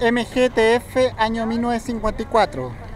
MGTF año 1954.